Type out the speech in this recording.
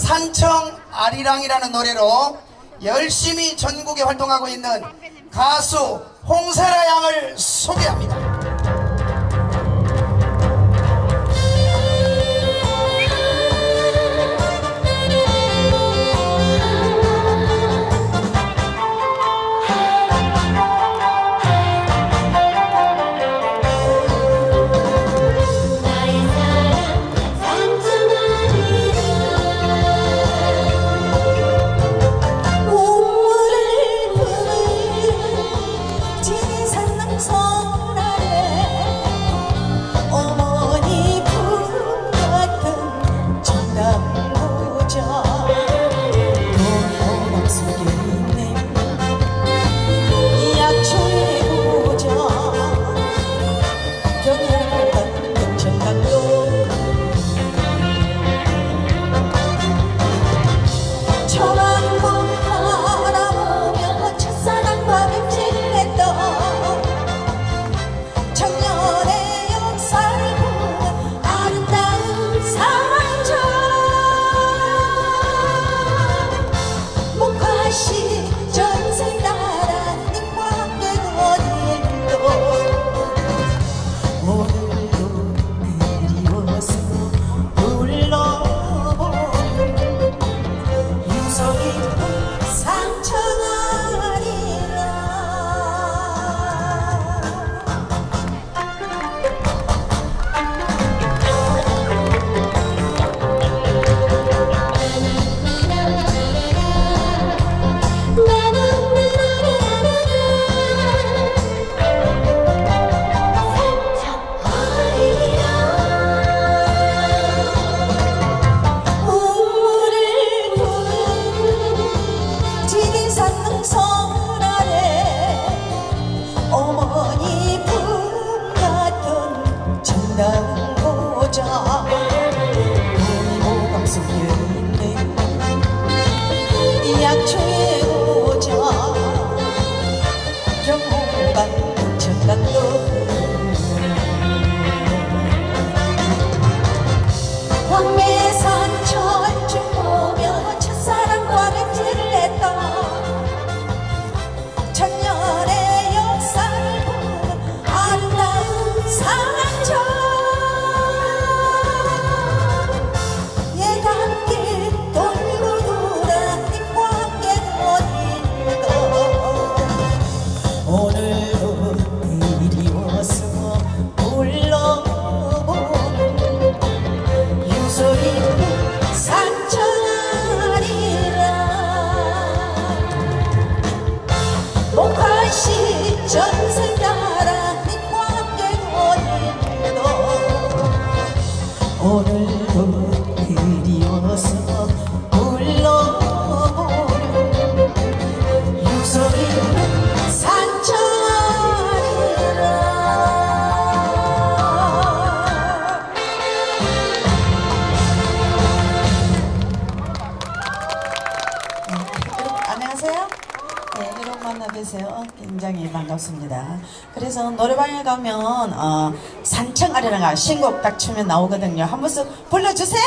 산청 아리랑이라는 노래로 열심히 전국에 활동하고 있는 가수 홍세라 양을 소개합니다. 能好在，我我感受你，一吹我在，将我奔向那路。One minute. 전생나라님과 함께 거닐도 오늘도 그리워서 불러보는 유소리 산천아리라 여러분 안녕하세요. 네, 여러분 만나 뵈세요. 굉장히 반갑습니다. 그래서 노래방에 가면 어, 산청 아래랑가 신곡 딱 치면 나오거든요. 한 번씩 불러주세요.